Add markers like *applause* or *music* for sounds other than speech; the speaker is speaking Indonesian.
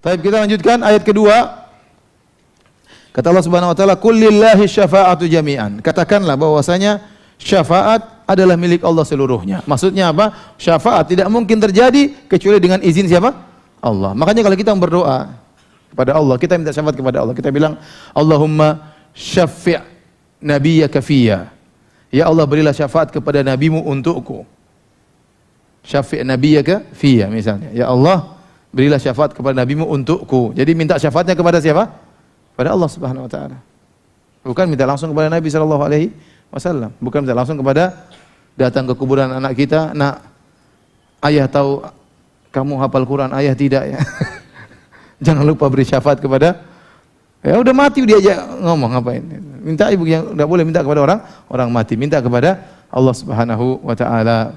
Baik, kita lanjutkan ayat kedua. Kata Allah Subhanahu wa taala, "Kullillahi syafa'atu jami'an." Katakanlah bahwasanya syafaat adalah milik Allah seluruhnya. Maksudnya apa? Syafaat tidak mungkin terjadi kecuali dengan izin siapa? Allah. Makanya kalau kita berdoa kepada Allah, kita minta syafaat kepada Allah. Kita bilang, "Allahumma syafi' nabiyyaka fiyya." Ya Allah berilah syafaat kepada nabimu untukku. Syafi' nabiyyaka fiyya misalnya. Ya Allah berilah syafaat kepada nabimu untukku. Jadi minta syafaatnya kepada siapa? Pada Allah Subhanahu wa taala. Bukan minta langsung kepada Nabi sallallahu alaihi wasallam, bukan minta langsung kepada datang ke kuburan anak kita, nak ayah tahu kamu hafal Quran, ayah tidak ya. *laughs* Jangan lupa beri syafaat kepada Ya udah mati dia aja ngomong ngapain. Minta ibu yang enggak boleh minta kepada orang orang mati, minta kepada Allah Subhanahu wa taala.